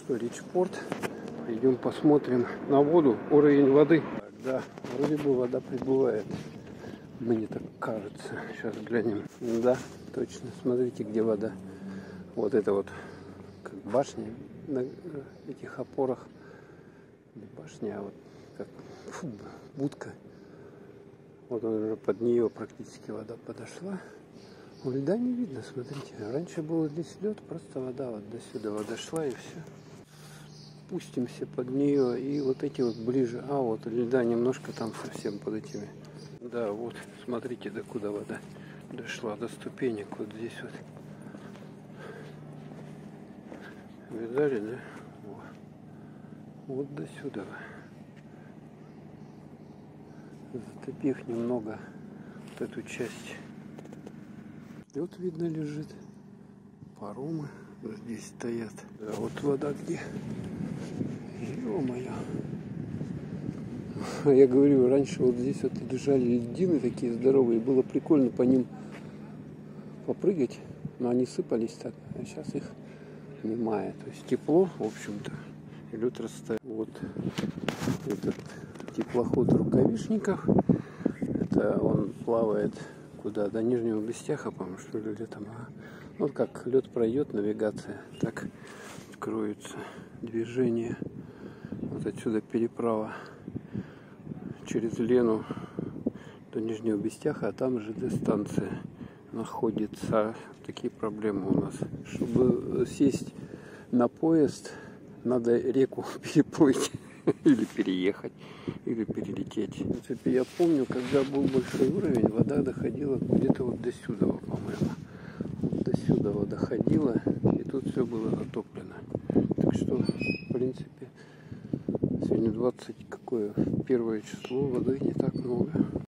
что, Ричпорт. Пойдем посмотрим на воду, уровень воды. Да, вроде бы вода прибывает. Мне так кажется. Сейчас глянем. Да, точно. Смотрите, где вода. Вот это вот, как башня на этих опорах. Не башня, а вот как фу, будка. Вот уже под нее практически вода подошла. Льда не видно, смотрите. Раньше был здесь лед, просто вода вот до сюда вода шла и все. Спустимся под нее и вот эти вот ближе. А вот льда немножко там совсем под этими. Да, вот, смотрите, до куда вода дошла, до ступенек вот здесь вот. Видали, да? Вот, вот до сюда. Затопив немного вот эту часть Лед видно лежит. Паромы здесь стоят. А вот вода где. Ё-моё. Я говорю, раньше вот здесь вот лежали льдины такие здоровые. Было прикольно по ним попрыгать. Но они сыпались так. А сейчас их немає. То есть тепло, в общем-то. И лед растаял. Вот этот теплоход рукавишников. Это он плавает куда? До Нижнего Бестяха, по-моему, что ли, летом. А? Вот как лед пройдет, навигация, так откроется движение. Вот отсюда переправа через Лену до Нижнего Бестяха, а там же станция находится. Такие проблемы у нас. Чтобы сесть на поезд, надо реку переплыть. или переехать, или перелететь. В принципе, я помню, когда был большой уровень, вода доходила где-то вот до сюда, по-моему. Вот до сюда вода доходила, и тут все было затоплено. Так что, в принципе, сегодня 20 какое первое число, воды не так много.